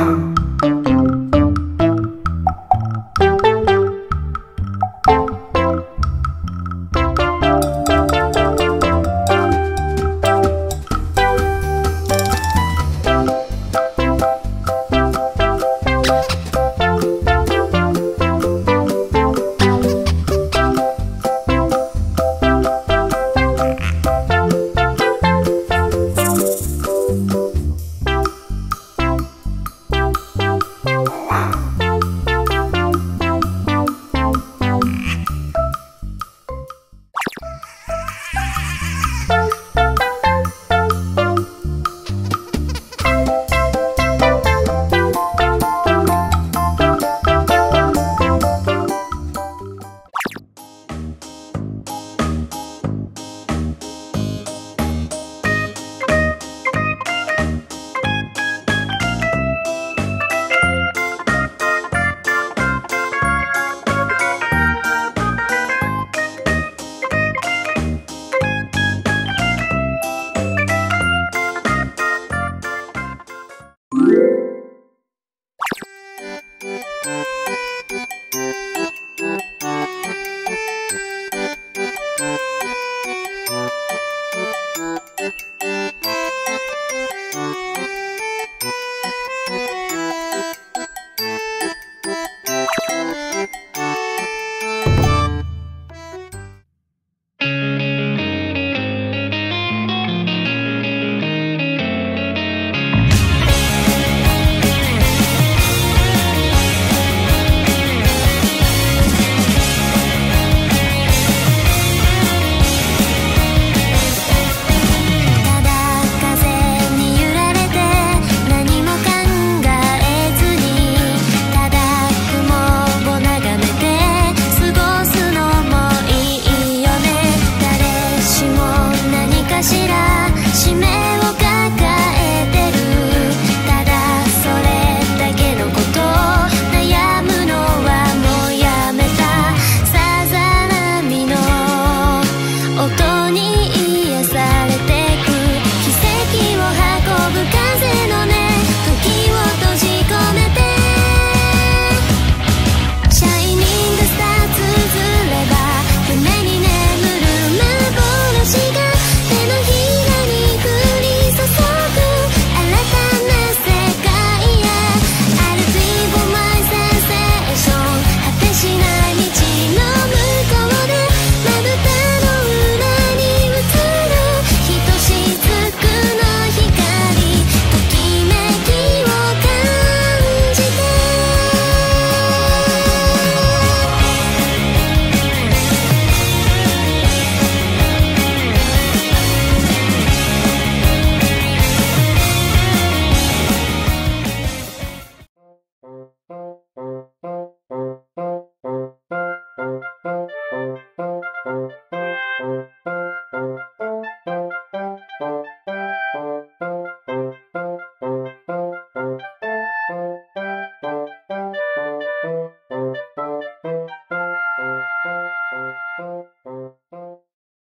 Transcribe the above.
Música